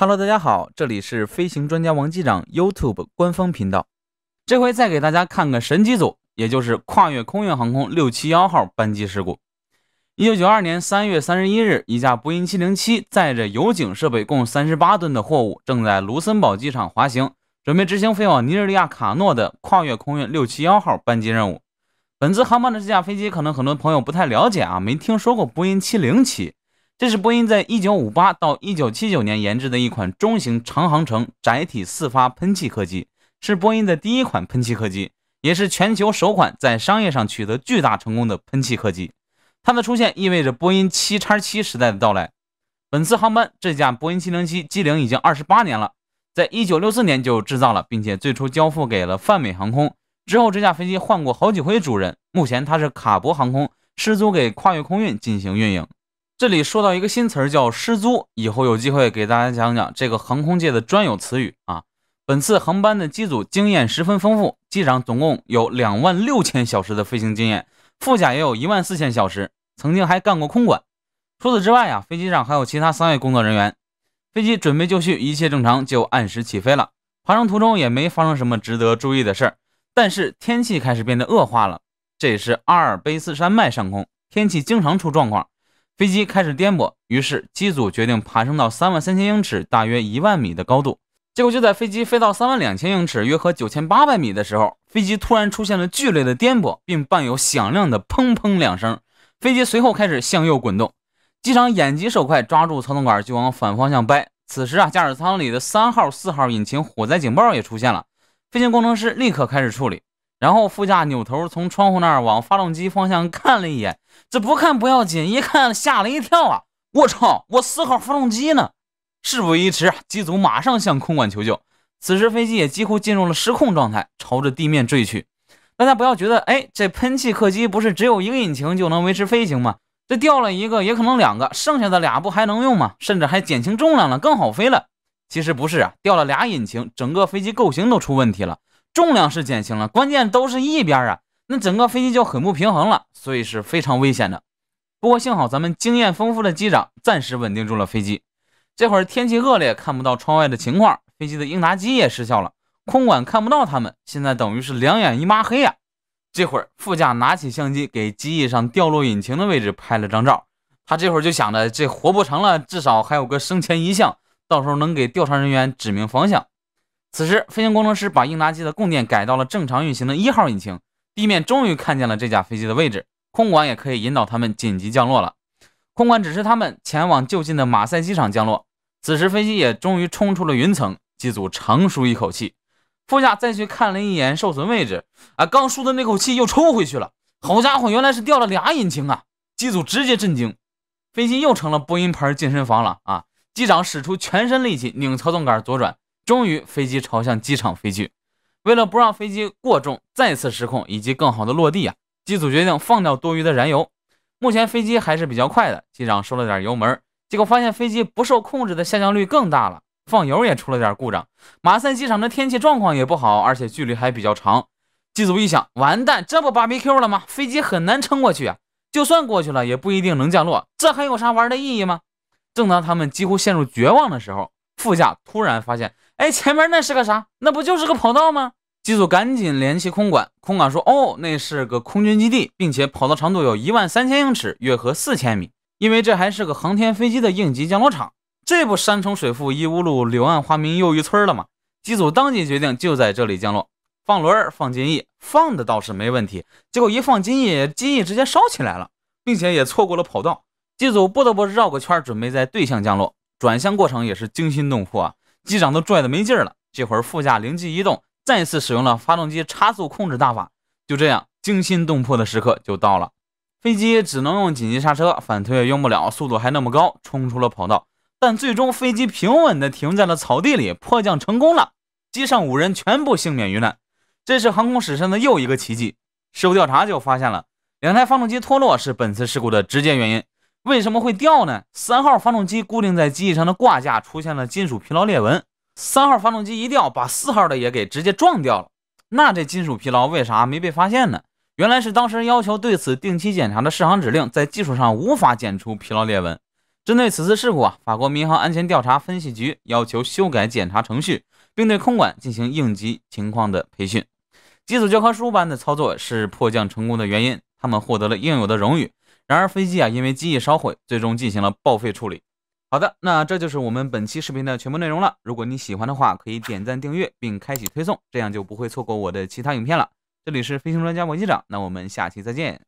Hello，大家好，这里是飞行专家王机长 YouTube 官方频道。这回再给大家看个神机组，也就是跨越空运航空六七幺号班机事故。一九九二年三月三十一日，一架波音七零七载着油井设备共三十八吨的货物，正在卢森堡机场滑行，准备执行飞往尼日利亚卡诺的跨越空运六七幺号班机任务。本次航班的这架飞机，可能很多朋友不太了解啊，没听说过波音七零七。这是波音在1958到1979年研制的一款中型长航程窄体四发喷气客机，是波音的第一款喷气客机，也是全球首款在商业上取得巨大成功的喷气客机。它的出现意味着波音七叉七时代的到来。本次航班，这架波音707机龄已经28年了，在1964年就制造了，并且最初交付给了泛美航空。之后，这架飞机换过好几回主人，目前它是卡博航空失租给跨越空运进行运营。这里说到一个新词儿叫失租，以后有机会给大家讲讲这个航空界的专有词语啊。本次航班的机组经验十分丰富，机长总共有两万六千小时的飞行经验，副驾也有一万四千小时，曾经还干过空管。除此之外呀，飞机上还有其他三位工作人员。飞机准备就绪，一切正常，就按时起飞了。爬升途中也没发生什么值得注意的事儿，但是天气开始变得恶化了。这也是阿尔卑斯山脉上空，天气经常出状况。飞机开始颠簸，于是机组决定爬升到三万三千英尺，大约一万米的高度。结果就在飞机飞到三万两千英尺，约合九千八百米的时候，飞机突然出现了剧烈的颠簸，并伴有响亮的砰砰两声。飞机随后开始向右滚动，机长眼疾手快，抓住操纵杆就往反方向掰。此时啊，驾驶舱里的三号、四号引擎火灾警报也出现了，飞行工程师立刻开始处理。然后副驾扭头从窗户那儿往发动机方向看了一眼，这不看不要紧，一看吓了一跳啊！我操，我四号发动机呢？事不宜迟，机组马上向空管求救。此时飞机也几乎进入了失控状态，朝着地面坠去。大家不要觉得，哎，这喷气客机不是只有一个引擎就能维持飞行吗？这掉了一个，也可能两个，剩下的俩不还能用吗？甚至还减轻重量了，更好飞了。其实不是啊，掉了俩引擎，整个飞机构型都出问题了。重量是减轻了，关键都是一边啊，那整个飞机就很不平衡了，所以是非常危险的。不过幸好咱们经验丰富的机长暂时稳定住了飞机。这会儿天气恶劣，看不到窗外的情况，飞机的应答机也失效了，空管看不到他们，现在等于是两眼一抹黑啊。这会儿副驾拿起相机给机翼上掉落引擎的位置拍了张照，他这会儿就想着这活不成了，至少还有个生前遗像，到时候能给调查人员指明方向。此时，飞行工程师把应答机的供电改到了正常运行的一号引擎，地面终于看见了这架飞机的位置，空管也可以引导他们紧急降落了。空管指示他们前往就近的马赛机场降落。此时，飞机也终于冲出了云层，机组长舒一口气。副驾再去看了一眼受损位置，啊，刚舒的那口气又抽回去了。好家伙，原来是掉了俩引擎啊！机组直接震惊，飞机又成了波音牌健身房了啊！机长使出全身力气拧操纵杆左转。终于，飞机朝向机场飞去。为了不让飞机过重、再次失控以及更好的落地啊，机组决定放掉多余的燃油。目前飞机还是比较快的，机长收了点油门，结果发现飞机不受控制的下降率更大了，放油也出了点故障。马赛机场的天气状况也不好，而且距离还比较长。机组一想，完蛋，这不 BBQ 了吗？飞机很难撑过去啊！就算过去了，也不一定能降落，这还有啥玩的意义吗？正当他们几乎陷入绝望的时候，副驾突然发现。哎，前面那是个啥？那不就是个跑道吗？机组赶紧联系空管，空管说：“哦，那是个空军基地，并且跑道长度有一万三千英尺，约合四千米。因为这还是个航天飞机的应急降落场，这不山重水复疑无路，柳暗花明又一村了吗？”机组当即决定就在这里降落，放轮儿、放襟翼，放的倒是没问题。结果一放襟翼，襟翼直接烧起来了，并且也错过了跑道，机组不得不绕个圈，准备在对向降落。转向过程也是惊心动魄啊！机长都拽的没劲儿了，这会儿副驾灵机一动，再次使用了发动机差速控制大法。就这样，惊心动魄的时刻就到了。飞机只能用紧急刹车，反推也用不了，速度还那么高，冲出了跑道。但最终飞机平稳地停在了草地里，迫降成功了。机上五人全部幸免于难，这是航空史上的又一个奇迹。事后调查就发现了，两台发动机脱落是本次事故的直接原因。为什么会掉呢？三号发动机固定在机翼上的挂架出现了金属疲劳裂纹，三号发动机一掉，把四号的也给直接撞掉了。那这金属疲劳为啥没被发现呢？原来是当时要求对此定期检查的适航指令在技术上无法检出疲劳裂纹。针对此次事故啊，法国民航安全调查分析局要求修改检查程序，并对空管进行应急情况的培训。机组教科书般的操作是迫降成功的原因，他们获得了应有的荣誉。然而飞机啊，因为机翼烧毁，最终进行了报废处理。好的，那这就是我们本期视频的全部内容了。如果你喜欢的话，可以点赞、订阅并开启推送，这样就不会错过我的其他影片了。这里是飞行专家王机长，那我们下期再见。